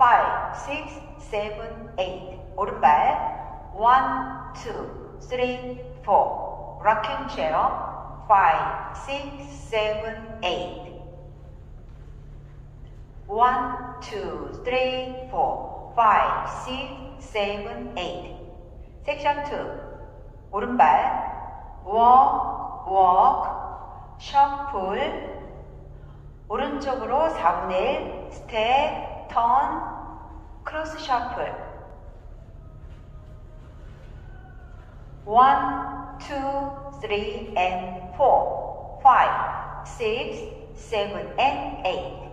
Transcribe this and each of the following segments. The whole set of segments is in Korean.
five, six, seven, eight. 오른발 one, two, three, four. rocking chair five, six, seven, eight. one, two, three, four, five, six, seven, eight. 섹션 2. 오른발 walk, walk, shuffle. 오른쪽으로 4분의 1, step, turn, cross shuffle. one, two, three, and four, five, six, seven, and eight.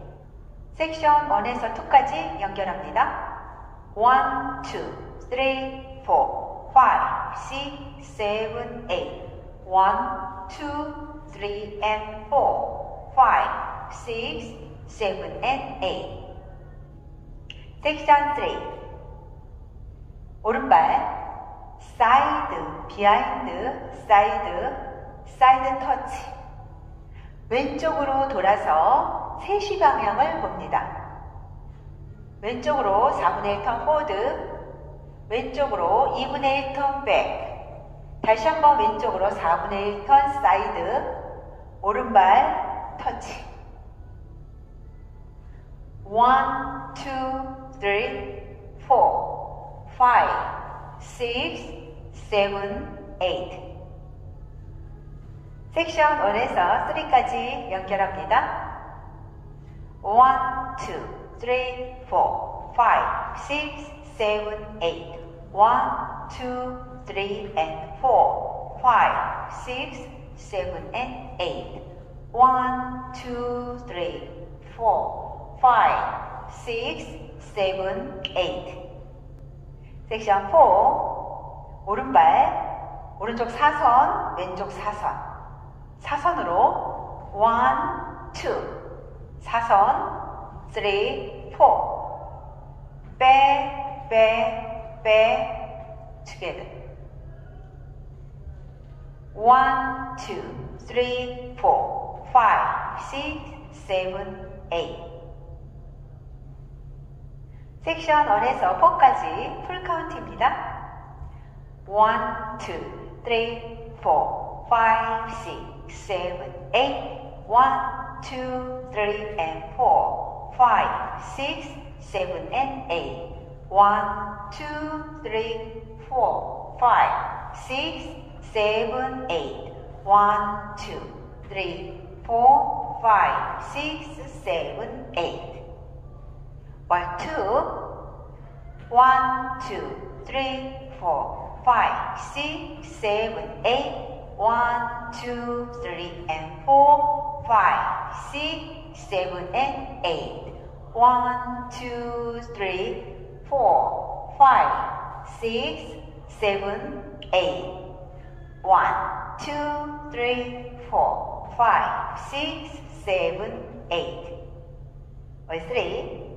섹션 1에서 2까지 연결합니다. 1, 2, 3, 4, 5, 6, 7, 8. 1, 2, 3, and 4, 5, 6, 7, and 8. 섹션 3. 오른발 사이드, behind, 사이드, 사이드 터치. 왼쪽으로 돌아서 3시 방향을 봅니다. 왼쪽으로 4분의 1 턴 forward, 왼쪽으로 2분의 1 턴 백, 다시 한번 왼쪽으로 4분의 1 턴 사이드, 오른발 터치. 1, 2, 3, 4, 5, 6, 7, 8. 섹션 1에서 3까지 연결합니다. 1, 2, 3, 4, 5, 6, 7, 8. 1, 2, 3, and 4, 5, 6, 7, and 8. 1, 2, 3, 4, 5, 6, 7, 8. 섹션 4. 오른발, 오른쪽 사선, 왼쪽 사선. 사선으로 1, 2, 사선 3, 4 back, back, back together 1, 2, 3, 4, 5, 6, 7, 8 섹션 1에서 4까지 풀카운트입니다. 1, 2, 3, 4, 5, 6, 7, 8 1, 2, 3, and 4 5, 6, 7, and 8 1, 2, 3, 4, 5, 6, 7, 8 1, 2, 3, 4, 5, 6, 7, 8 by two. One, two, three, four, five, six, seven, eight. One, two, three, and four, five, six, seven, and eight. One, two, three, four, five, six, seven, eight. One, two, three, four, five, six, seven, eight. Or three.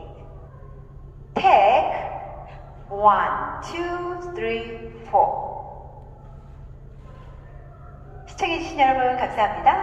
One, two, three, four. 시청해주신 여러분 감사합니다.